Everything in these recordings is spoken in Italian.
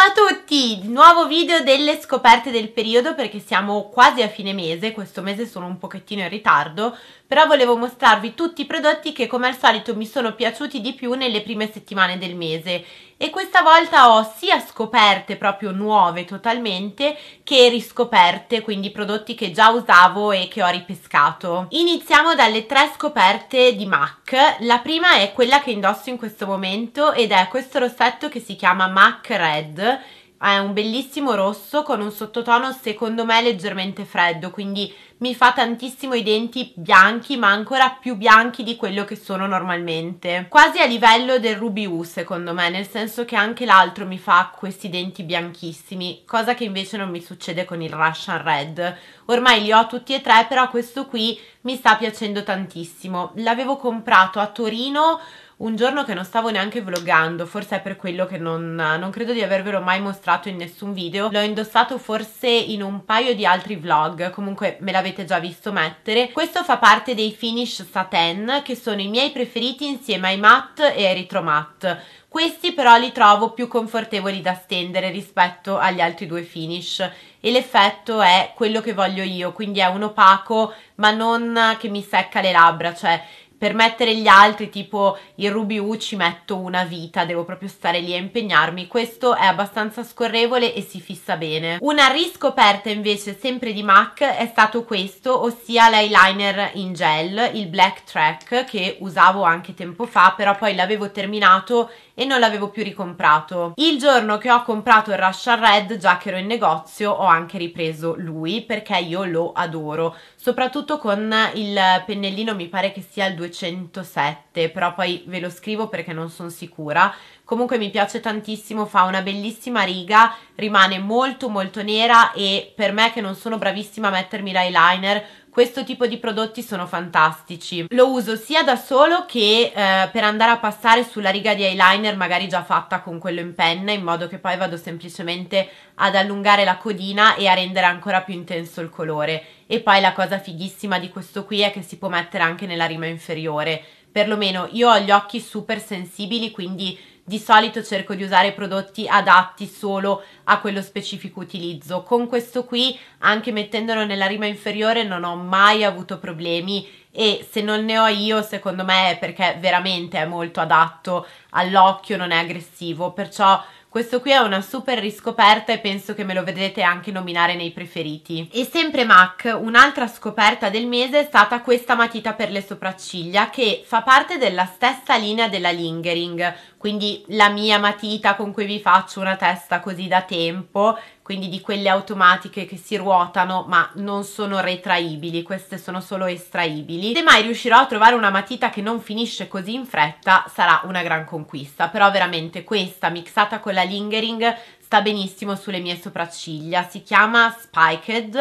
Ciao a tutti! Nuovo video delle scoperte del periodo perché siamo quasi a fine mese, questo mese sono un pochettino in ritardo, però volevo mostrarvi tutti i prodotti che come al solito mi sono piaciuti di più nelle prime settimane del mese. E questa volta ho sia scoperte proprio nuove totalmente che riscoperte, quindi prodotti che già usavo e che ho ripescato. Iniziamo dalle tre scoperte di MAC, la prima è quella che indosso in questo momento ed è questo rossetto che si chiama MAC Red. È un bellissimo rosso con un sottotono secondo me leggermente freddo quindi mi fa tantissimo i denti bianchi ma ancora più bianchi di quello che sono normalmente. Quasi a livello del Ruby U secondo me nel senso che anche l'altro mi fa questi denti bianchissimi cosa che invece non mi succede con il Russian Red. Ormai li ho tutti e tre però questo qui mi sta piacendo tantissimo. L'avevo comprato a Torino un giorno che non stavo neanche vloggando, forse è per quello che non, non credo di avervelo mai mostrato in nessun video, l'ho indossato forse in un paio di altri vlog, comunque me l'avete già visto mettere. Questo fa parte dei Finish Satin, che sono i miei preferiti insieme ai matte e ai Retro Matte. Questi però li trovo più confortevoli da stendere rispetto agli altri due finish e l'effetto è quello che voglio io, quindi è un opaco ma non che mi secca le labbra, cioè per mettere gli altri tipo il Ruby U ci metto una vita devo proprio stare lì a impegnarmi. Questo è abbastanza scorrevole e si fissa bene. Una riscoperta invece sempre di MAC è stato questo ossia l'eyeliner in gel il Black Track che usavo anche tempo fa però poi l'avevo terminato e non l'avevo più ricomprato. Il giorno che ho comprato il Russian Red, già che ero in negozio, ho anche ripreso lui perché io lo adoro, soprattutto con il pennellino mi pare che sia il 207, però poi ve lo scrivo perché non sono sicura. Comunque mi piace tantissimo, fa una bellissima riga, rimane molto molto nera e per me che non sono bravissima a mettermi l'eyeliner questo tipo di prodotti sono fantastici. Lo uso sia da solo che eh, per andare a passare sulla riga di eyeliner magari già fatta con quello in penna in modo che poi vado semplicemente ad allungare la codina e a rendere ancora più intenso il colore. E poi la cosa fighissima di questo qui è che si può mettere anche nella rima inferiore. Perlomeno io ho gli occhi super sensibili quindi di solito cerco di usare prodotti adatti solo a quello specifico utilizzo. Con questo qui, anche mettendolo nella rima inferiore, non ho mai avuto problemi e se non ne ho io, secondo me è perché veramente è molto adatto all'occhio, non è aggressivo, perciò questo qui è una super riscoperta e penso che me lo vedrete anche nominare nei preferiti. E sempre MAC, un'altra scoperta del mese è stata questa matita per le sopracciglia che fa parte della stessa linea della Lingering, quindi la mia matita con cui vi faccio una testa così da tempo, quindi di quelle automatiche che si ruotano ma non sono retraibili, queste sono solo estraibili. Se mai riuscirò a trovare una matita che non finisce così in fretta sarà una gran conquista, però veramente questa mixata con la lingering sta benissimo sulle mie sopracciglia, si chiama Spiked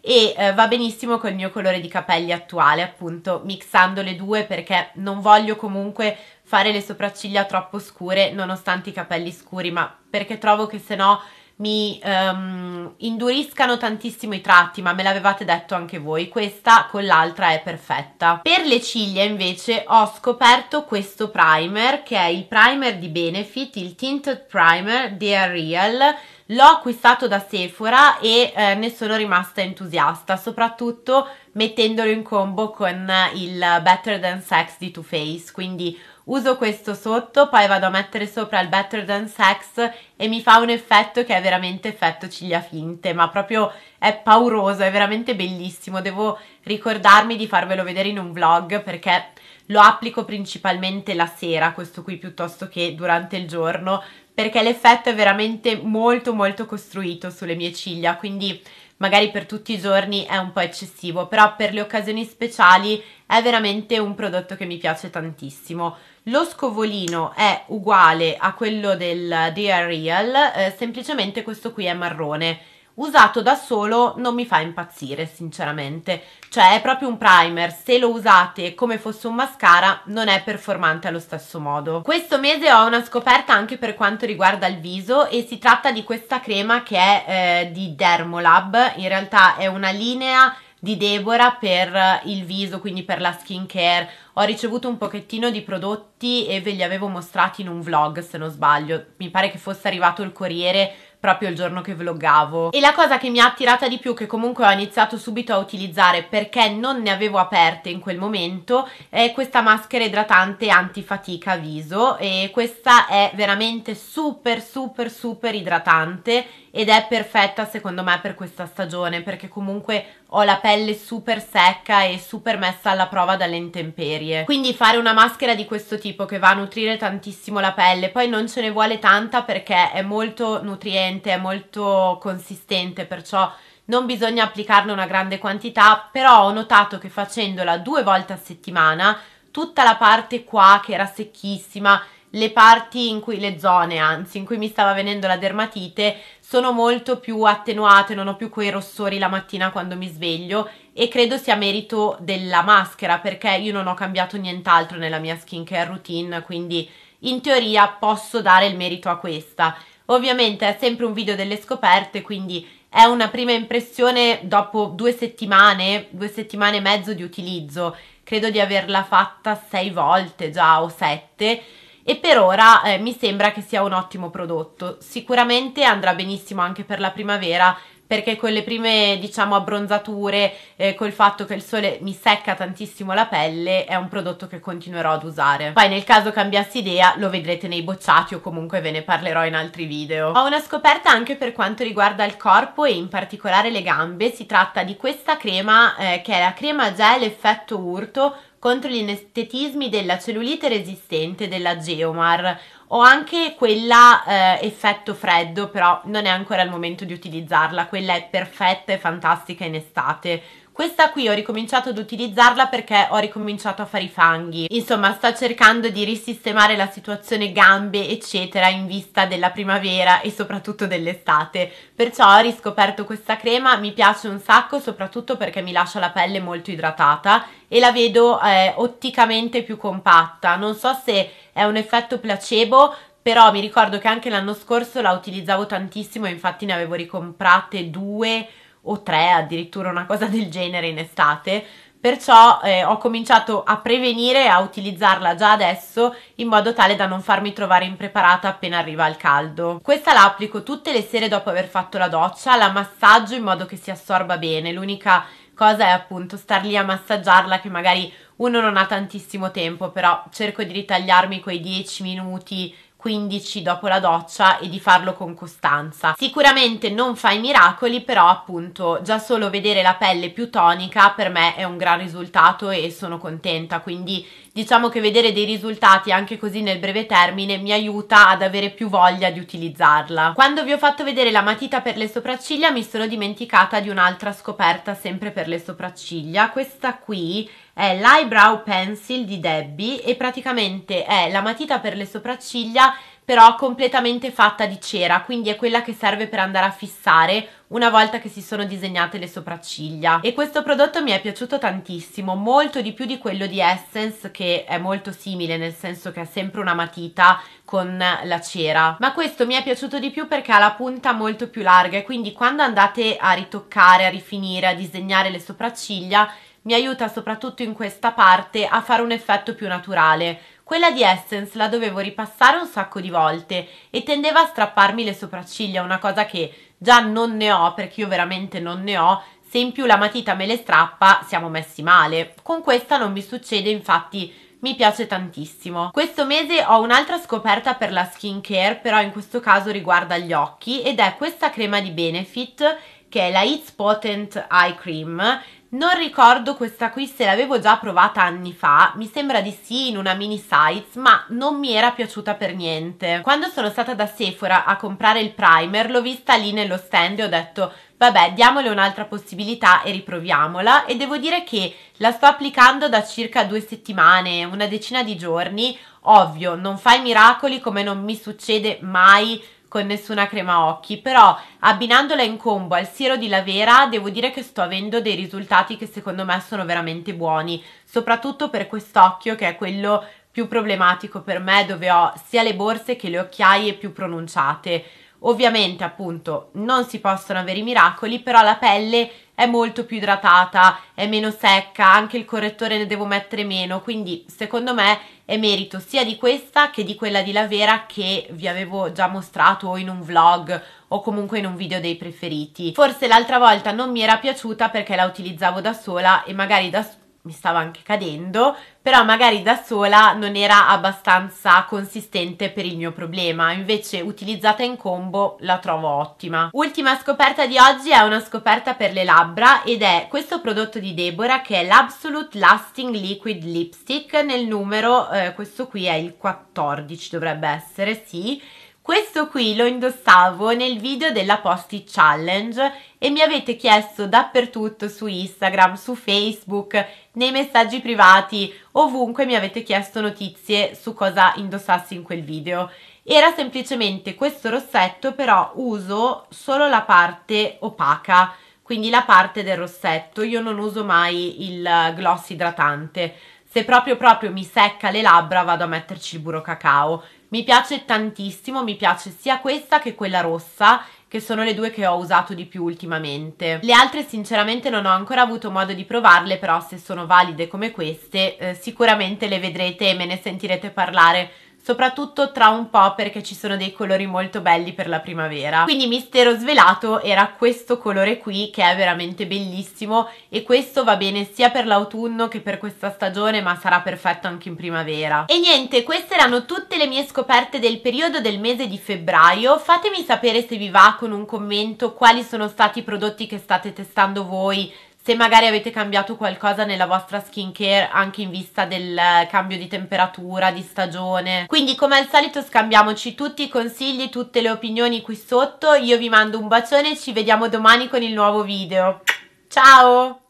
e eh, va benissimo col mio colore di capelli attuale, appunto mixando le due perché non voglio comunque fare le sopracciglia troppo scure nonostante i capelli scuri, ma perché trovo che se no mi um, induriscano tantissimo i tratti, ma me l'avevate detto anche voi, questa con l'altra è perfetta. Per le ciglia invece ho scoperto questo primer, che è il primer di Benefit, il Tinted Primer Dear Real, l'ho acquistato da Sephora e eh, ne sono rimasta entusiasta, soprattutto mettendolo in combo con il Better Than Sex di Too Faced, quindi uso questo sotto, poi vado a mettere sopra il Better Than Sex e mi fa un effetto che è veramente effetto ciglia finte, ma proprio è pauroso, è veramente bellissimo, devo ricordarmi di farvelo vedere in un vlog perché lo applico principalmente la sera, questo qui piuttosto che durante il giorno, perché l'effetto è veramente molto molto costruito sulle mie ciglia, quindi magari per tutti i giorni è un po' eccessivo, però per le occasioni speciali è veramente un prodotto che mi piace tantissimo. Lo scovolino è uguale a quello del Dear Real, eh, semplicemente questo qui è marrone. Usato da solo non mi fa impazzire sinceramente, cioè è proprio un primer, se lo usate come fosse un mascara non è performante allo stesso modo. Questo mese ho una scoperta anche per quanto riguarda il viso e si tratta di questa crema che è eh, di Dermolab, in realtà è una linea di Deborah per il viso, quindi per la skincare. Ho ricevuto un pochettino di prodotti e ve li avevo mostrati in un vlog, se non sbaglio. Mi pare che fosse arrivato il corriere proprio il giorno che vloggavo. E la cosa che mi ha attirata di più, che comunque ho iniziato subito a utilizzare perché non ne avevo aperte in quel momento, è questa maschera idratante antifatica viso e questa è veramente super super super idratante ed è perfetta secondo me per questa stagione perché comunque ho la pelle super secca e super messa alla prova dalle intemperie quindi fare una maschera di questo tipo che va a nutrire tantissimo la pelle poi non ce ne vuole tanta perché è molto nutriente è molto consistente perciò non bisogna applicarne una grande quantità però ho notato che facendola due volte a settimana tutta la parte qua che era secchissima le parti in cui le zone anzi in cui mi stava venendo la dermatite sono molto più attenuate, non ho più quei rossori la mattina quando mi sveglio e credo sia merito della maschera perché io non ho cambiato nient'altro nella mia skincare routine, quindi in teoria posso dare il merito a questa. Ovviamente è sempre un video delle scoperte, quindi è una prima impressione dopo due settimane, due settimane e mezzo di utilizzo. Credo di averla fatta sei volte già o sette e per ora eh, mi sembra che sia un ottimo prodotto. Sicuramente andrà benissimo anche per la primavera perché con le prime diciamo abbronzature eh, col fatto che il sole mi secca tantissimo la pelle è un prodotto che continuerò ad usare. Poi nel caso cambiassi idea lo vedrete nei bocciati o comunque ve ne parlerò in altri video. Ho una scoperta anche per quanto riguarda il corpo e in particolare le gambe. Si tratta di questa crema eh, che è la crema gel effetto urto contro gli inestetismi della cellulite resistente della Geomar. Ho anche quella eh, effetto freddo, però non è ancora il momento di utilizzarla. Quella è perfetta e fantastica in estate. Questa qui ho ricominciato ad utilizzarla perché ho ricominciato a fare i fanghi. Insomma, sto cercando di risistemare la situazione gambe, eccetera, in vista della primavera e soprattutto dell'estate. Perciò ho riscoperto questa crema, mi piace un sacco, soprattutto perché mi lascia la pelle molto idratata e la vedo eh, otticamente più compatta. Non so se è un effetto placebo, però mi ricordo che anche l'anno scorso la utilizzavo tantissimo, infatti ne avevo ricomprate due o tre addirittura una cosa del genere in estate perciò eh, ho cominciato a prevenire e a utilizzarla già adesso in modo tale da non farmi trovare impreparata appena arriva il caldo. Questa la applico tutte le sere dopo aver fatto la doccia, la massaggio in modo che si assorba bene, l'unica cosa è appunto star lì a massaggiarla che magari uno non ha tantissimo tempo, però cerco di ritagliarmi quei 10 minuti 15 dopo la doccia e di farlo con costanza. Sicuramente non fa i miracoli, però appunto già solo vedere la pelle più tonica per me è un gran risultato e sono contenta, quindi diciamo che vedere dei risultati anche così nel breve termine mi aiuta ad avere più voglia di utilizzarla. Quando vi ho fatto vedere la matita per le sopracciglia mi sono dimenticata di un'altra scoperta sempre per le sopracciglia, questa qui è l'eyebrow pencil di Debbie e praticamente è la matita per le sopracciglia però completamente fatta di cera, quindi è quella che serve per andare a fissare una volta che si sono disegnate le sopracciglia. E questo prodotto mi è piaciuto tantissimo, molto di più di quello di Essence che è molto simile, nel senso che è sempre una matita con la cera. Ma questo mi è piaciuto di più perché ha la punta molto più larga e quindi quando andate a ritoccare, a rifinire, a disegnare le sopracciglia mi aiuta soprattutto in questa parte a fare un effetto più naturale. Quella di Essence la dovevo ripassare un sacco di volte e tendeva a strapparmi le sopracciglia, una cosa che già non ne ho perché io veramente non ne ho, se in più la matita me le strappa siamo messi male. Con questa non mi succede, infatti mi piace tantissimo. Questo mese ho un'altra scoperta per la skincare, però in questo caso riguarda gli occhi ed è questa crema di Benefit che è la It's Potent Eye Cream non ricordo questa qui se l'avevo già provata anni fa, mi sembra di sì in una mini size, ma non mi era piaciuta per niente. Quando sono stata da Sephora a comprare il primer, l'ho vista lì nello stand e ho detto vabbè diamole un'altra possibilità e riproviamola. E devo dire che la sto applicando da circa due settimane, una decina di giorni, ovvio non fa i miracoli come non mi succede mai con nessuna crema occhi, però abbinandola in combo al siero di lavera devo dire che sto avendo dei risultati che secondo me sono veramente buoni, soprattutto per quest'occhio che è quello più problematico per me dove ho sia le borse che le occhiaie più pronunciate. Ovviamente appunto non si possono avere i miracoli, però la pelle è molto più idratata, è meno secca, anche il correttore ne devo mettere meno, quindi secondo me è merito sia di questa che di quella di Lavera che vi avevo già mostrato in un vlog o comunque in un video dei preferiti. Forse l'altra volta non mi era piaciuta perché la utilizzavo da sola e magari da sola mi stava anche cadendo, però magari da sola non era abbastanza consistente per il mio problema, invece utilizzata in combo la trovo ottima. Ultima scoperta di oggi è una scoperta per le labbra ed è questo prodotto di Deborah che è l'Absolute Lasting Liquid Lipstick nel numero, eh, questo qui è il 14 dovrebbe essere, sì, questo qui lo indossavo nel video della Post-it Challenge e mi avete chiesto dappertutto su Instagram, su Facebook, nei messaggi privati, ovunque mi avete chiesto notizie su cosa indossassi in quel video. Era semplicemente questo rossetto, però uso solo la parte opaca, quindi la parte del rossetto. Io non uso mai il gloss idratante. Se proprio proprio mi secca le labbra vado a metterci il burro cacao mi piace tantissimo, mi piace sia questa che quella rossa che sono le due che ho usato di più ultimamente. Le altre sinceramente non ho ancora avuto modo di provarle, però se sono valide come queste eh, sicuramente le vedrete e me ne sentirete parlare soprattutto tra un po' perché ci sono dei colori molto belli per la primavera. Quindi mistero svelato era questo colore qui che è veramente bellissimo e questo va bene sia per l'autunno che per questa stagione ma sarà perfetto anche in primavera. E niente, queste erano tutte le mie scoperte del periodo del mese di febbraio. Fatemi sapere se vi va con un commento quali sono stati i prodotti che state testando voi, se magari avete cambiato qualcosa nella vostra skincare anche in vista del cambio di temperatura, di stagione. Quindi come al solito scambiamoci tutti i consigli, tutte le opinioni qui sotto. Io vi mando un bacione e ci vediamo domani con il nuovo video. Ciao!